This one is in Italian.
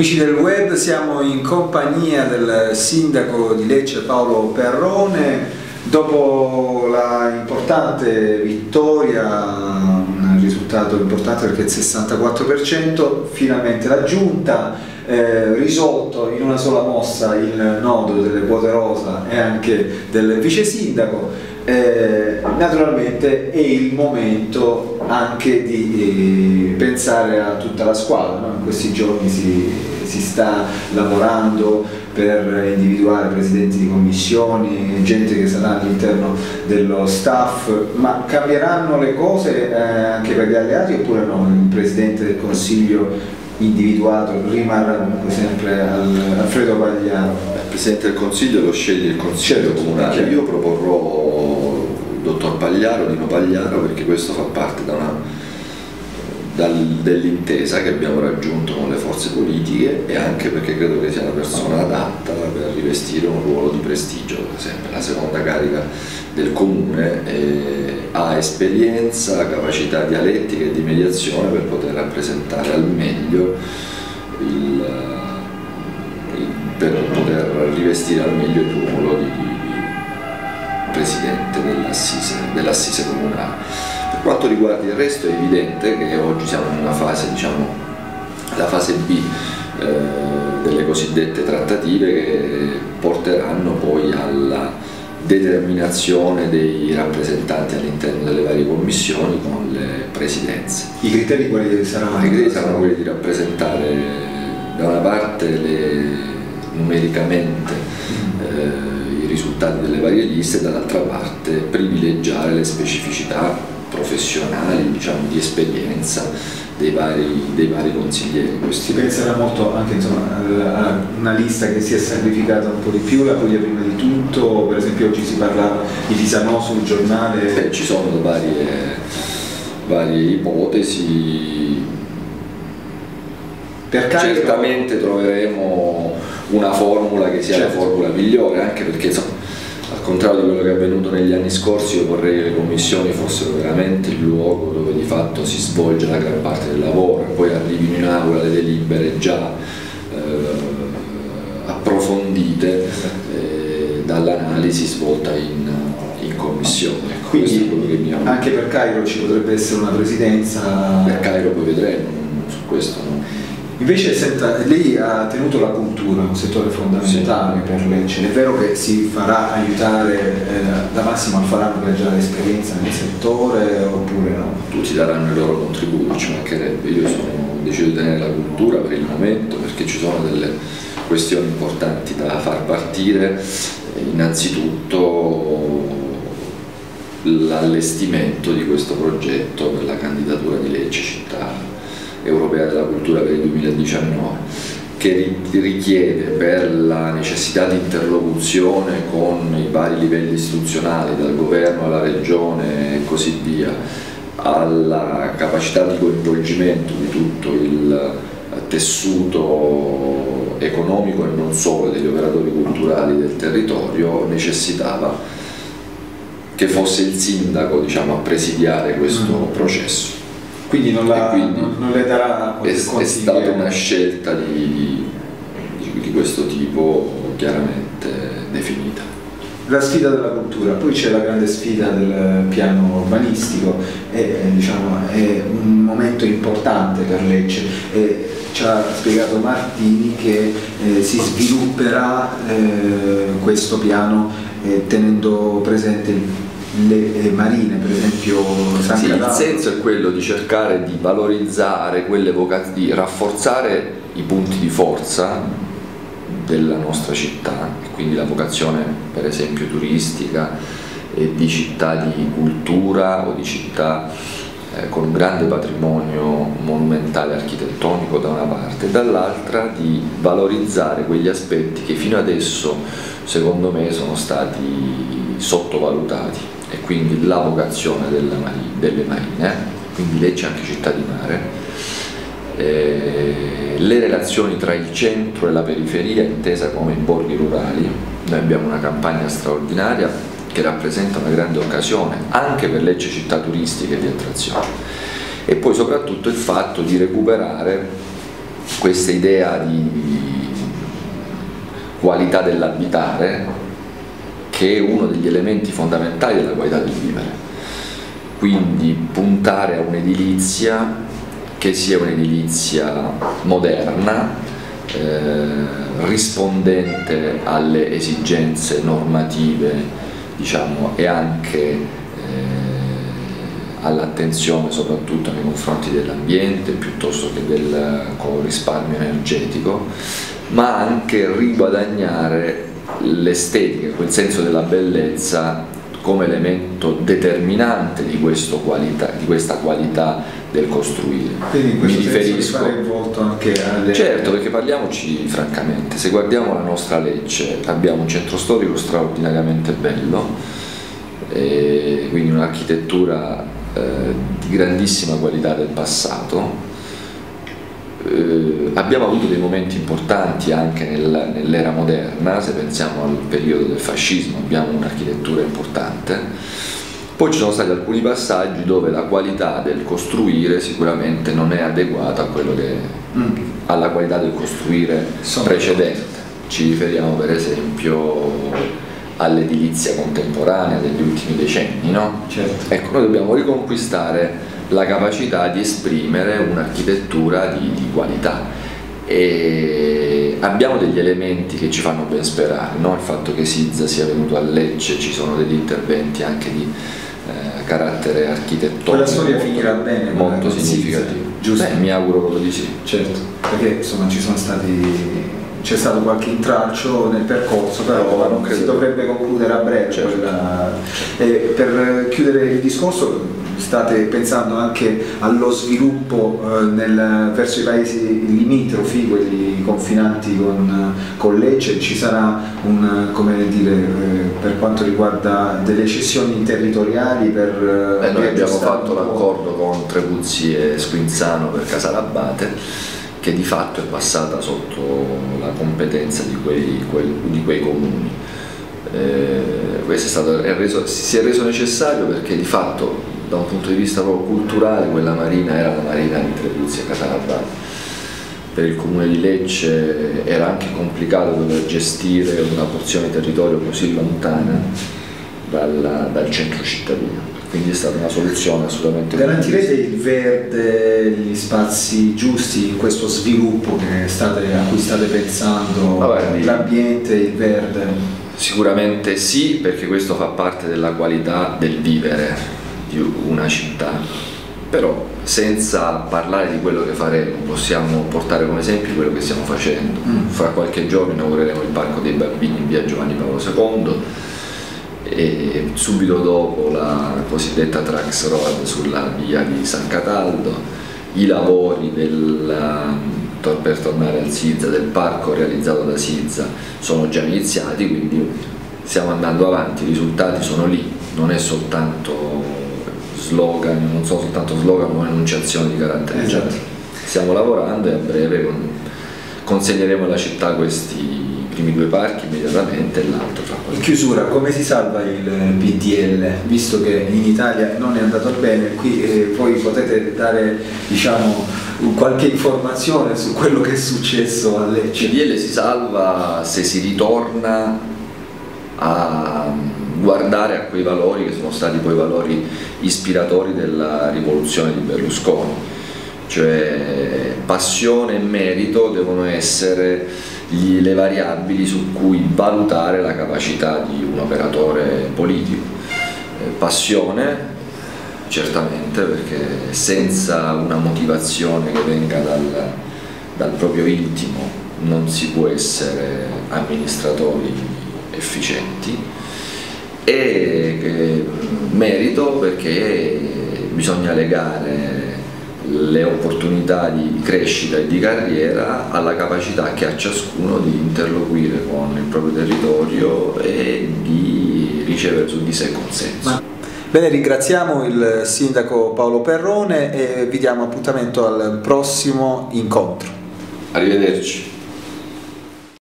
Amici del web, siamo in compagnia del sindaco di Lecce Paolo Perrone. Dopo la importante vittoria, un risultato importante perché il 64%, finalmente la giunta eh, risolto in una sola mossa il nodo delle quote rosa e anche del vice sindaco. Eh, naturalmente è il momento anche di, di pensare a tutta la squadra, no? in questi giorni si, si, sta lavorando per individuare presidenti di commissioni, gente che sarà all'interno dello staff, ma cambieranno le cose eh, anche per gli alleati oppure no? Il presidente del consiglio individuato rimarrà comunque sempre al, Alfredo Pagliaro. Il Presidente del Consiglio lo sceglie il Consiglio certo, Comunale, io proporrò il dottor Pagliaro, Dino Pagliaro, perché questo fa parte da una dell'intesa che abbiamo raggiunto con le forze politiche e anche perché credo che sia la persona adatta per rivestire un ruolo di prestigio, per esempio la seconda carica del comune eh, ha esperienza, capacità dialettica e di mediazione per poter rappresentare al meglio il, il, per poter rivestire al meglio il ruolo di, di presidente dell'assise, dell'assise comunale. Per quanto riguarda il resto è evidente che oggi siamo in una fase, diciamo, la fase B eh, delle cosiddette trattative che porteranno poi alla determinazione dei rappresentanti all'interno delle varie commissioni con le presidenze. I criteri quali saranno? I criteri saranno quelli di rappresentare da una parte le, numericamente eh, i risultati delle varie liste e dall'altra parte privilegiare le specificità professionali, diciamo, di esperienza dei vari, dei vari consiglieri. Si penserà molto anche insomma, a una lista che si è sacrificata un po' di più, la Puglia prima di tutto, per esempio oggi si parla di Lisanò sul giornale. Beh, ci sono varie, varie ipotesi. Certamente troveremo una formula che sia certo. la formula migliore, anche perché insomma, al contrario di quello che è avvenuto negli anni scorsi, io vorrei che le commissioni fossero veramente il luogo dove di fatto si svolge la gran parte del lavoro poi arrivino in aula le delibere già eh, approfondite eh, dall'analisi svolta in, in commissione. Ecco, Quindi anche per Cairo ci potrebbe essere una presidenza? Per Cairo poi vedremo, su questo no. Invece senta, lei ha tenuto la cultura, un settore fondamentale sì. per Lecce, è vero che si farà aiutare eh, da Massimo Alfarano che ha già l'esperienza nel settore oppure no? Tutti daranno il loro contributo, ci mancherebbe, io sono deciso di tenere la cultura per il momento perché ci sono delle questioni importanti da far partire, innanzitutto l'allestimento di questo progetto per la candidatura di Lecce città europea della cultura per 2019 che richiede per la necessità di interlocuzione con i vari livelli istituzionali, dal governo alla regione e così via, alla capacità di coinvolgimento di tutto il tessuto economico e non solo degli operatori culturali del territorio, necessitava che fosse il sindaco diciamo, a presidiare questo mm. processo. Quindi non, la, quindi non le darà è, è stata una scelta di, di, di questo tipo chiaramente definita la sfida della cultura, poi c'è la grande sfida del piano urbanistico, è, diciamo, è un momento importante per Lecce. E ci ha spiegato Martini che eh, si svilupperà eh, questo piano eh, tenendo presente il le eh, marine, per esempio San sì, Il senso è quello di cercare di valorizzare quelle di rafforzare i punti di forza della nostra città, quindi la vocazione per esempio turistica e di città di cultura o di città eh, con un grande patrimonio monumentale architettonico da una parte e dall'altra di valorizzare quegli aspetti che fino adesso secondo me sono stati sottovalutati e quindi la vocazione marina, delle marine, quindi Lecce anche città di mare, eh, le relazioni tra il centro e la periferia intesa come i borghi rurali, noi abbiamo una campagna straordinaria che rappresenta una grande occasione anche per Lecce città turistiche di attrazione. E poi soprattutto il fatto di recuperare questa idea di qualità dell'abitare che è uno degli elementi fondamentali della qualità del vivere. Quindi puntare a un'edilizia che sia un'edilizia moderna, eh, rispondente alle esigenze normative diciamo, e anche eh, all'attenzione soprattutto nei confronti dell'ambiente piuttosto che del risparmio energetico, ma anche riguadagnare l'estetica, quel senso della bellezza come elemento determinante di, qualità, di questa qualità del costruire. Quindi in questo Mi riferisco fare volto anche alle... Certo, perché parliamoci francamente, se guardiamo la nostra legge abbiamo un centro storico straordinariamente bello, quindi un'architettura eh, di grandissima qualità del passato, eh, abbiamo avuto dei momenti importanti anche nel, nell'era moderna, se pensiamo al periodo del fascismo abbiamo un'architettura importante, poi ci sono stati alcuni passaggi dove la qualità del costruire sicuramente non è adeguata che, mm. alla qualità del costruire Sono precedente. Ci riferiamo per esempio all'edilizia contemporanea degli ultimi decenni, no? Certo. Ecco, noi dobbiamo riconquistare la capacità di esprimere un'architettura di, di qualità e abbiamo degli elementi che ci fanno ben sperare, no? il fatto che Sizza sia venuto a Lecce, ci sono degli interventi anche di eh, carattere architettonico. Quella storia finirà bene, molto significativo. Giusto? Beh, mi auguro proprio di sì. Certo, perché insomma ci sono stati c'è stato qualche intralcio nel percorso, però non si dovrebbe concludere a breve. Certo. Quella... per chiudere il discorso, state pensando anche allo sviluppo eh, nel, verso i paesi limitrofi, quelli confinanti con, con Lecce, ci sarà un, come dire, eh, per quanto riguarda delle cessioni territoriali per... Eh, noi abbiamo fatto l'accordo con Trepuzzi e Squinzano per Casalabate che di fatto è passata sotto la competenza di quei, quei, di quei comuni. Eh, questo è stato, è reso, si è reso necessario perché di fatto da un punto di vista proprio culturale quella marina era la marina di Trepuzzi e Casalabate. Per il comune di Lecce era anche complicato dover gestire una porzione di territorio così lontana dal, dal centro cittadino quindi è stata una soluzione assolutamente garantirete il verde gli spazi giusti in questo sviluppo state, a cui state pensando? L'ambiente il verde? Sicuramente sì perché questo fa parte della qualità del vivere di una città. Però senza parlare di quello che faremo possiamo portare come esempio quello che stiamo facendo. Mm. fra qualche giorno inaugureremo il parco dei bambini in via Giovanni Paolo II e subito dopo la cosiddetta Trax Road sulla via di San Cataldo, i lavori del, per tornare al Sizza, del parco realizzato da Sizza sono già iniziati, quindi stiamo andando avanti, i risultati sono lì, non è soltanto slogan, non sono soltanto slogan ma enunciazioni di carattere esatto. Stiamo lavorando e a breve consegneremo alla città questi primi due parchi immediatamente e l'altro fra qualche In chiusura, come si salva il PDL? Visto che in Italia non è andato bene, qui eh, poi potete dare diciamo, qualche informazione su quello che è successo a Lecce. Il PDL si salva se si ritorna a guardare a quei valori che sono stati poi valori ispiratori della rivoluzione di Berlusconi, cioè passione e merito devono essere gli, le variabili su cui valutare la capacità di un operatore politico. Eh, passione, certamente, perché senza una motivazione che venga dal, dal proprio intimo non si può essere amministratori efficienti e merito perché bisogna legare le opportunità di crescita e di carriera alla capacità che ha ciascuno di interloquire con il proprio territorio e di ricevere su di sé consenso. Bene, ringraziamo il sindaco Paolo Perrone e vi diamo appuntamento al prossimo incontro. Arrivederci.